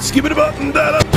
Skip it a button, that.